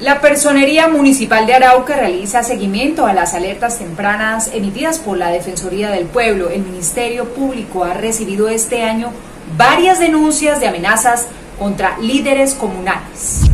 La Personería Municipal de Arauca realiza seguimiento a las alertas tempranas emitidas por la Defensoría del Pueblo. El Ministerio Público ha recibido este año varias denuncias de amenazas contra líderes comunales.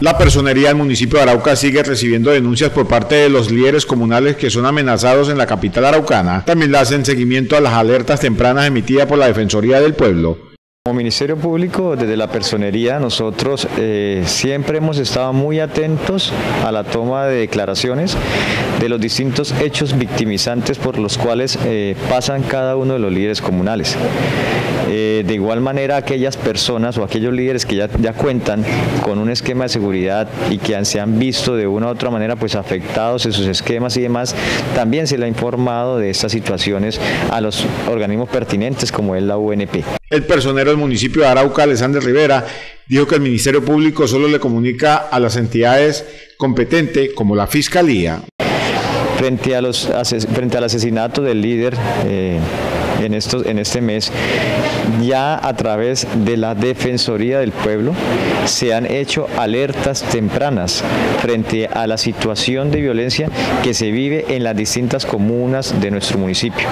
La personería del municipio de Arauca sigue recibiendo denuncias por parte de los líderes comunales que son amenazados en la capital araucana. También le hacen seguimiento a las alertas tempranas emitidas por la Defensoría del Pueblo. Como Ministerio Público, desde la personería, nosotros eh, siempre hemos estado muy atentos a la toma de declaraciones de los distintos hechos victimizantes por los cuales eh, pasan cada uno de los líderes comunales. Eh, de igual manera, aquellas personas o aquellos líderes que ya, cuentan con un esquema de seguridad y que se han visto de una u otra manera pues afectados en sus esquemas y demás, también se le ha informado de estas situaciones a los organismos pertinentes como es la UNP. El personero del municipio de Arauca, Alexander Rivera, dijo que el Ministerio Público solo le comunica a las entidades competentes como la Fiscalía. Frente, al asesinato del líder eh, en, estos, en este mes, ya a través de la Defensoría del Pueblo se han hecho alertas tempranas frente a la situación de violencia que se vive en las distintas comunas de nuestro municipio.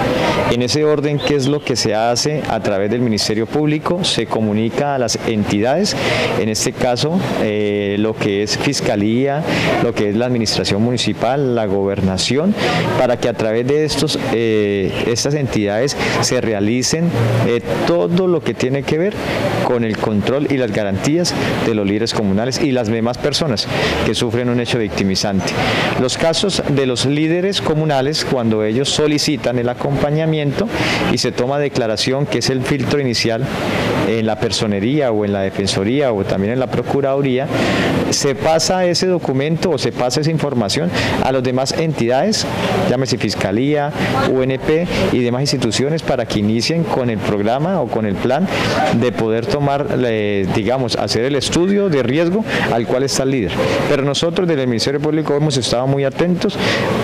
En ese orden, ¿qué es lo que se hace a través del Ministerio Público? Se comunica a las entidades, en este caso eh, lo que es Fiscalía, lo que es la Administración Municipal, la Gobernación, para que a través de estos, eh, estas entidades se realicen eh, todo lo que tiene que ver con el control y las garantías de los líderes comunales y las demás personas que sufren un hecho victimizante. Los casos de los líderes comunales, cuando ellos solicitan el acompañamiento y se toma declaración, que es el filtro inicial en la personería o en la defensoría o también en la procuraduría, se pasa ese documento o se pasa esa información a las demás entidades, llámese Fiscalía, UNP y demás instituciones para que inicien con el programa o con el plan de poder tomar, eh, digamos, hacer el estudio de riesgo al cual está el líder. Pero nosotros desde el Ministerio Público hemos estado muy atentos.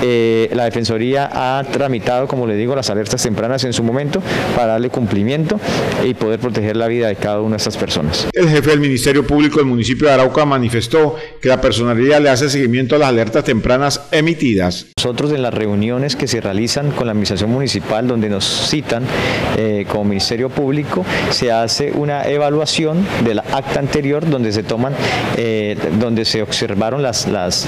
Eh, la Defensoría ha tramitado, como le digo, las alertas tempranas en su momento para darle cumplimiento y poder proteger la vida de cada una de estas personas. El jefe del Ministerio Público del municipio de Arauca manifestó que la personalidad le hace seguimiento a las alertas tempranas emitidas. Nosotros en las reuniones que se realizan con la Administración Municipal, donde nos citan eh, como Ministerio Público, se hace una evaluación de la acta anterior donde se toman, eh, donde se observaron las, las,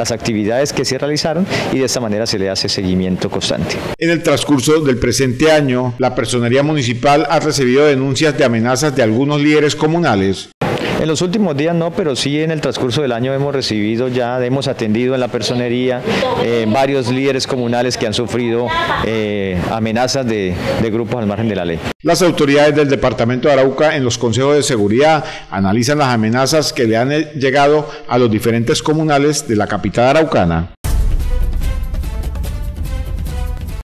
las actividades que se realizaron y de esta manera se le hace seguimiento constante. En el transcurso del presente año, la Personería Municipal ha recibido denuncias de amenazas de algunos líderes comunales. En los últimos días no, pero sí en el transcurso del año hemos recibido ya, hemos atendido en la personería eh, varios líderes comunales que han sufrido eh, amenazas de, de grupos al margen de la ley. Las autoridades del departamento de Arauca en los consejos de seguridad analizan las amenazas que le han llegado a los diferentes comunales de la capital araucana.